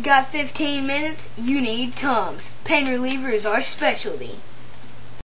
Got 15 minutes? You need Tums. Pain relievers are specialty.